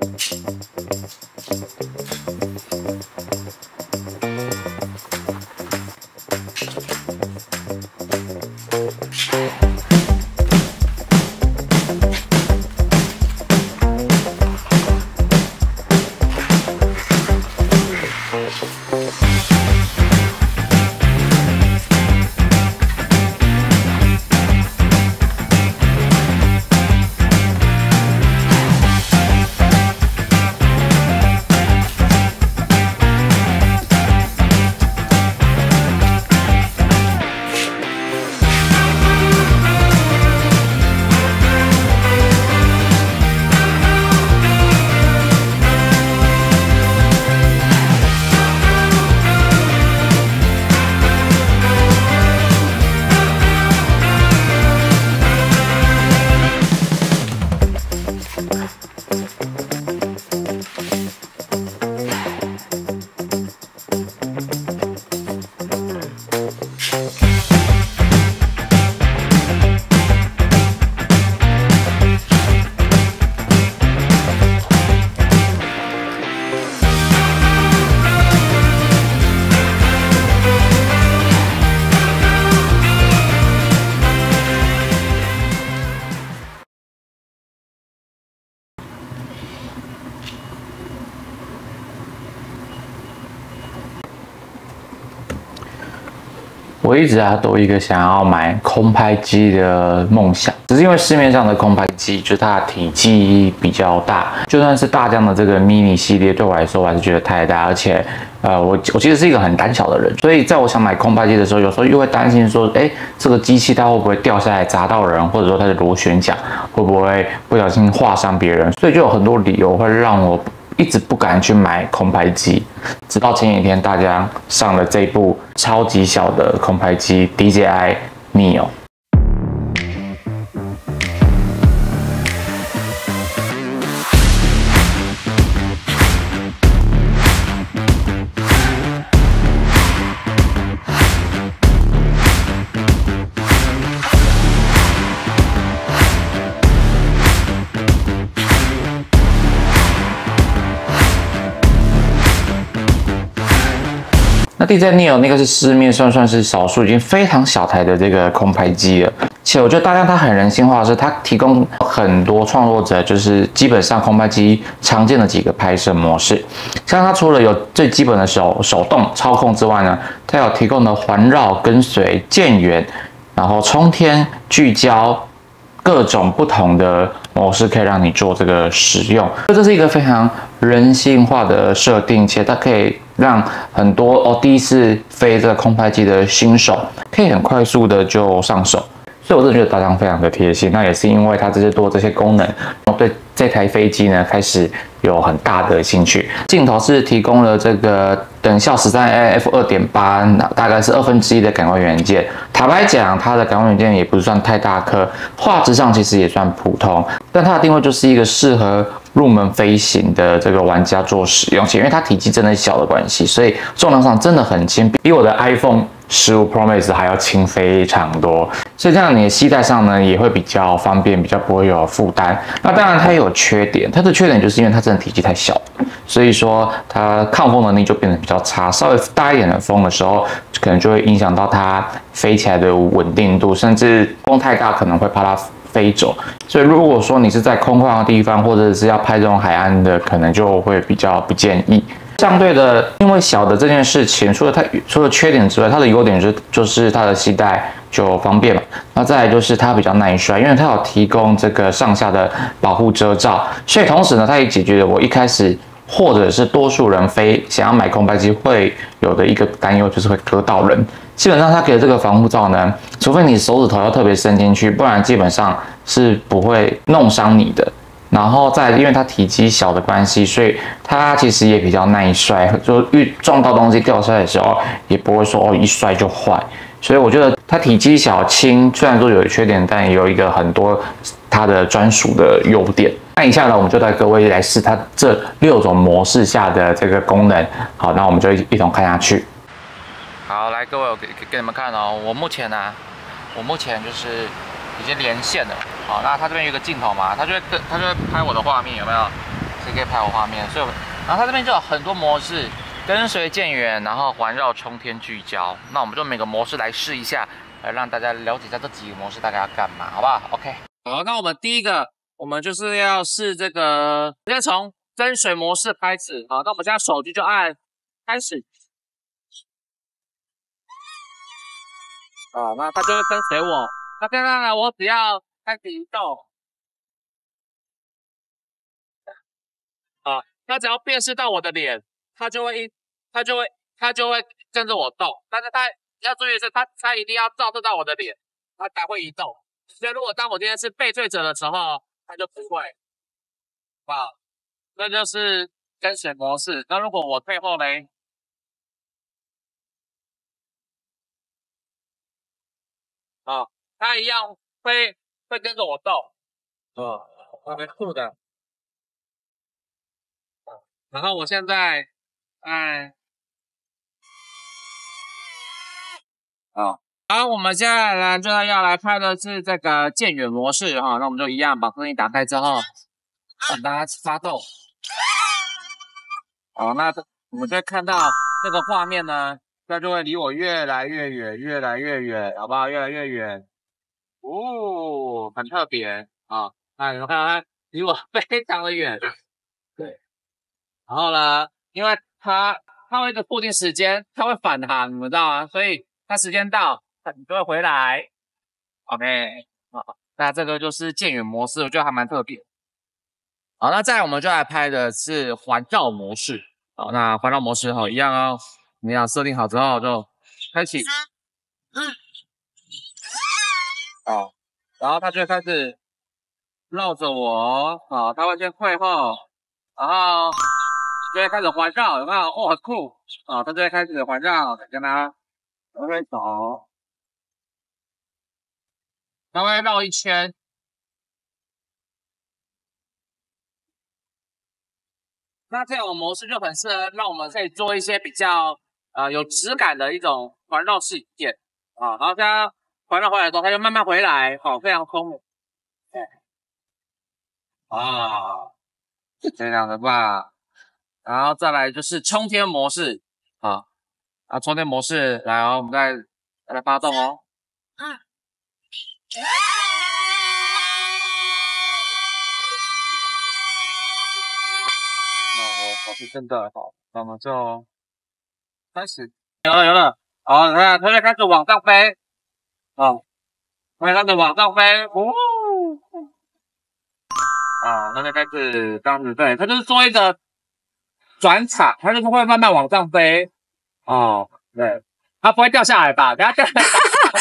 Thank you. 我一直啊都有一个想要买空拍机的梦想，只是因为市面上的空拍机就是它的体积比较大，就算是大疆的这个 mini 系列，对我来说我还是觉得太大，而且呃我我其实是一个很胆小的人，所以在我想买空拍机的时候，有时候又会担心说，哎，这个机器它会不会掉下来砸到人，或者说它的螺旋桨会不会不小心划伤别人，所以就有很多理由会让我。一直不敢去买空拍机，直到前几天大家上了这部超级小的空拍机 DJI Neo。DJI Neo 那个是市面上算是少数已经非常小台的这个空拍机了，且我觉得大疆它很人性化的是，它提供很多创作者就是基本上空拍机常见的几个拍摄模式，像它除了有最基本的手手动操控之外呢，它有提供的环绕、跟随、渐远，然后冲天、聚焦。各种不同的模式可以让你做这个使用，这是一个非常人性化的设定，且它可以让很多哦第一次飞这个空拍机的新手可以很快速的就上手，所以我真的觉得大疆非常的贴心。那也是因为它这些多这些功能，我对这台飞机呢开始有很大的兴趣。镜头是提供了这个等效十三 f 二点八，大概是二分之一的感光元件。坦白讲，它的感光元件也不算太大颗，画质上其实也算普通，但它的定位就是一个适合入门飞行的这个玩家做使用，且因为它体积真的小的关系，所以重量上真的很轻，比我的 iPhone 十五 Pro Max 还要轻非常多，所以这样你的携带上呢也会比较方便，比较不会有负担。那当然它也有缺点，它的缺点就是因为它真的体积太小，所以说它抗风能力就变得比较差，稍微大一点的风的时候，可能就会影响到它飞起来的稳定度，甚至风太大可能会怕它飞走。所以如果说你是在空旷的地方，或者是要拍这种海岸的，可能就会比较不建议。相对的，因为小的这件事情，除了它除了缺点之外，它的优点是就是它的携带就方便嘛。那再来就是它比较耐摔，因为它有提供这个上下的保护遮罩，所以同时呢，它也解决了我一开始或者是多数人飞想要买空白机会有的一个担忧，就是会割到人。基本上它给的这个防护罩呢，除非你手指头要特别伸进去，不然基本上是不会弄伤你的。然后再，因为它体积小的关系，所以它其实也比较耐摔，就遇撞到东西掉下来的时候，也不会说哦一摔就坏。所以我觉得它体积小轻，虽然说有缺点，但也有一个很多它的专属的优点。那以下呢，我们就带各位来试它这六种模式下的这个功能。好，那我们就一同看下去。好，来各位，我给给你们看哦，我目前呢，我目前就是已经连线了。好，那它这边有个镜头嘛，它就会跟它就会拍我的画面，有没有？直接可以拍我画面。所以，然后它这边就有很多模式，跟随渐远，然后环绕冲天聚焦。那我们就每个模式来试一下，来让大家了解一下这几个模式大概要干嘛，好不好？OK。好，那我们第一个，我们就是要试这个，直接从跟随模式开始。好，那我们现在手机就按开始。啊，那它就会跟随我。那现在呢，我只要开始移动。啊，它只要辨识到我的脸，它就会一，它就会，它就会跟着我动。但是它要注意的是，它它一定要照射到我的脸，它才会移动。所以，如果当我今天是背对者的时候，它就不会，啊，那就是跟随模式。那如果我退后嘞，啊，它一样会会跟着我动，啊，特别酷的。然后我现在按，啊。好，我们现在呢，就要来拍的是这个渐远模式哈。那我们就一样把声音打开之后，让大家发动。好，那我们就看到这个画面呢，它就会离我越来越远，越来越远，好不好？越来越远。哦，很特别啊。那你们看它离我 非常的远。对。然后呢，因为它它会一个固定时间，它会返航，你们知道吗？所以它时间到。你就会回来，OK，好，那这个就是渐远模式，我觉得还蛮特别。好，那再来我们就来拍的是环绕模式。好，那环绕模式好一样哦，你要设定好之后就开启。嗯。啊，然后它就会开始绕着我，好，它会先退后，然后就会开始环绕，有没有？哦，很酷。啊，它就会开始环绕，跟它微微走。它会绕一圈，那这种模式就很适合让我们可以做一些比较呃有质感的一种环绕式影片啊。然后它环绕回来之后，它就慢慢回来，好，非常聪明。对啊，是这样的吧。然后再来就是冲天模式啊啊，冲天模式来哦，我们再再来发动哦。嗯。那我保持正的好，那么就开始有了有了，好，你看它在开始往上飞，啊，慢慢的往上飞，哦，啊，那就开始这样子，对，它就是做一个转场，它就是会慢慢往上飞，哦，对，它不会掉下来吧？等下掉。它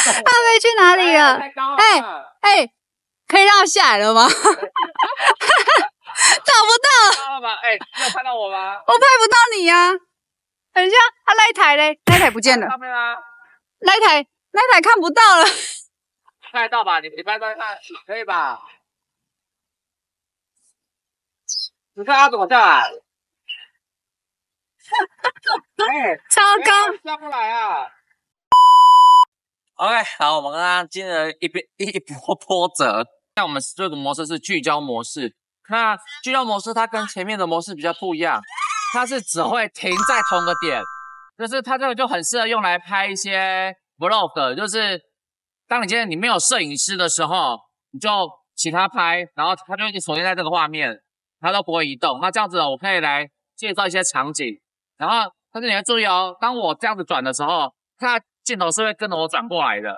飞去哪里了？哎哎，可以让他下来了吗？找不到。到了吗？哎，有拍到我吗？我拍不到你呀。等一下，啊那一台嘞？那一台不见了。上面啦。那台那台看不到了。拍到吧？你你拍到看可以吧？你看他怎么下来？哎，超高，下不来啊。OK，好，我们刚刚经历了一边一波波折。那我们这个模式是聚焦模式。那聚焦模式它跟前面的模式比较不一样，它是只会停在同个点，就是它这个就很适合用来拍一些 vlog，就是当你今天你没有摄影师的时候，你就请他拍，然后他就会锁定在这个画面，它都不会移动。那这样子我可以来介绍一些场景，然后但是你要注意哦，当我这样子转的时候，它。镜头是会跟着我转过来的，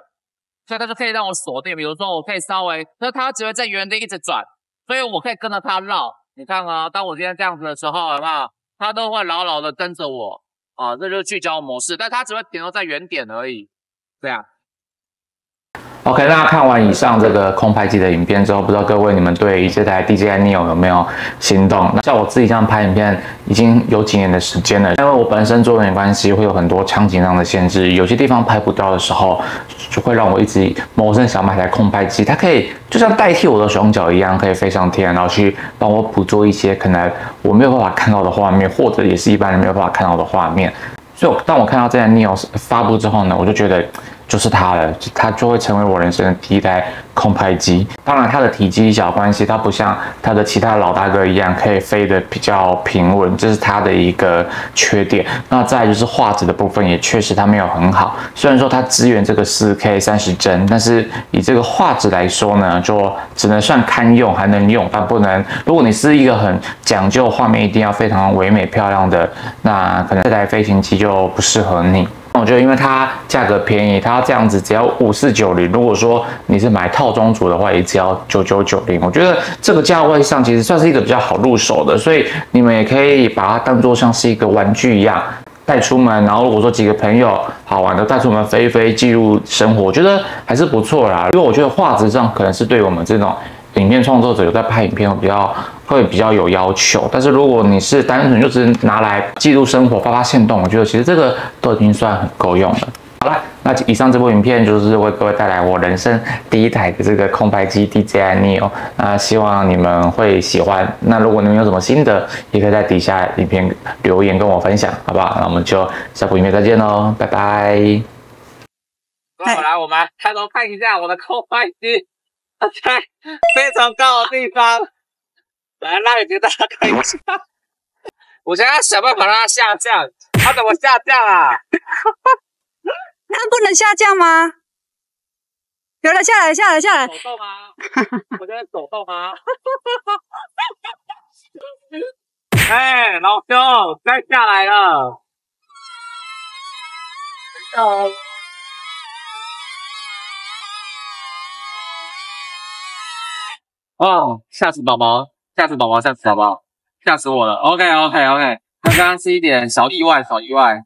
所以它就可以让我锁定。比如说，我可以稍微，那它只会在原地一直转，所以我可以跟着它绕。你看啊，当我今天这样子的时候，好不好？它都会牢牢的跟着我啊，这就是聚焦模式，但它只会停留在原点而已，这样。OK，那看完以上这个空拍机的影片之后，不知道各位你们对于这台 DJI Neo 有没有心动？那像我自己这样拍影片已经有几年的时间了，因为我本身做人关系会有很多场景上的限制，有些地方拍不到的时候，就会让我一直谋生想买台空拍机，它可以就像代替我的双脚一样，可以飞上天，然后去帮我捕捉一些可能我没有办法看到的画面，或者也是一般人没有办法看到的画面。所以当我看到这台 Neo 发布之后呢，我就觉得。就是它了，它就会成为我人生的第一台空拍机。当然，它的体积小关系，它不像它的其他老大哥一样可以飞得比较平稳，这是它的一个缺点。那再就是画质的部分，也确实它没有很好。虽然说它支援这个四 K 三十帧，但是以这个画质来说呢，就只能算堪用，还能用，但不能。如果你是一个很讲究画面，一定要非常唯美漂亮的，那可能这台飞行机就不适合你。我觉得，因为它价格便宜，它这样子只要五四九零。如果说你是买套装组的话，也只要九九九零。我觉得这个价位上其实算是一个比较好入手的，所以你们也可以把它当做像是一个玩具一样带出门。然后如果说几个朋友好玩的带出门飞一飞，记录生活，我觉得还是不错啦。因为我觉得画质上可能是对我们这种影片创作者有在拍影片比较。会比较有要求，但是如果你是单纯就是拿来记录生活、发发现动，我觉得其实这个都已经算很够用了。好了，那以上这部影片就是为各位带来我人生第一台的这个空白机 DJI Neo，那希望你们会喜欢。那如果你们有什么心得，也可以在底下影片留言跟我分享，好不好？那我们就下部影片再见喽，拜拜。来，我们抬头看一下我的空白机，在非常高的地方。来拉远给大家看一下，我现在想办法让它下降，它怎么下降啊？它不能下降吗？有了，下来，下来，下来。走动啊！我在走动啊！哎，老兄，该下来了。哦，吓死宝宝！吓死宝宝，吓死宝宝，吓死我了！OK OK OK，刚刚是一点小意外，小意外。